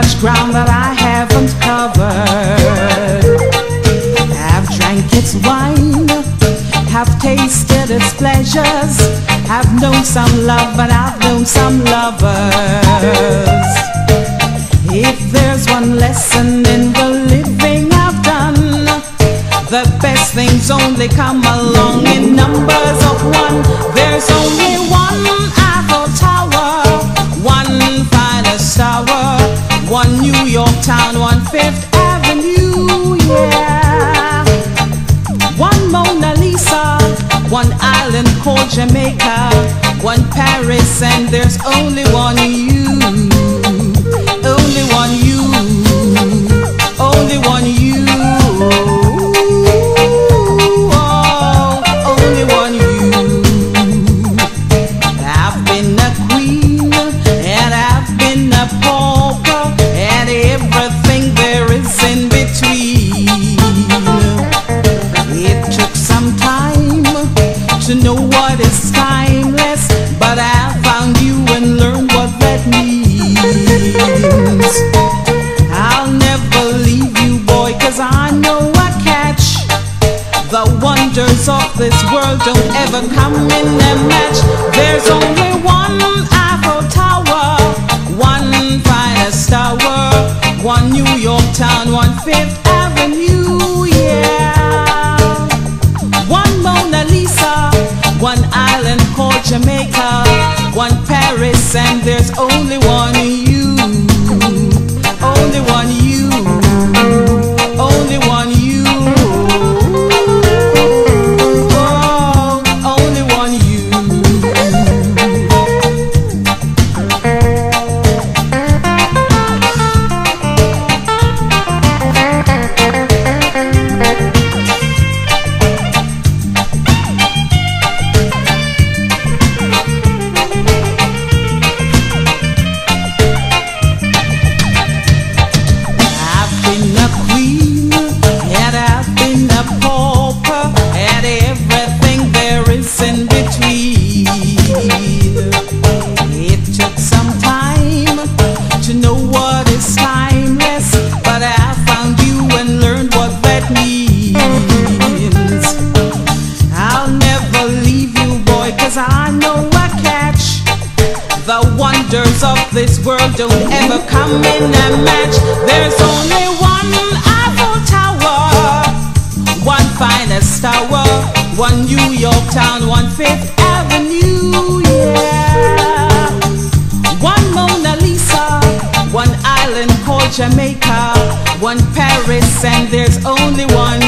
much ground that I haven't covered. Have drank its wine, have tasted its pleasures, have known some love and I've known some lovers. If there's one lesson in the living I've done, the best things only come along in numbers of one. There's only one island called Jamaica, one Paris, and there's only one you. Only one you. This world don't ever come in a match. There's only one Eiffel Tower, one finest tower, one New York town, one Fifth Avenue, yeah. One Mona Lisa, one island called Jamaica, one Paris, and there's only one the wonders of this world don't ever come in a match. There's only one Eiffel Tower, one finest tower, one New York town, one Fifth Avenue, yeah. One Mona Lisa, one island called Jamaica, one Paris, and there's only one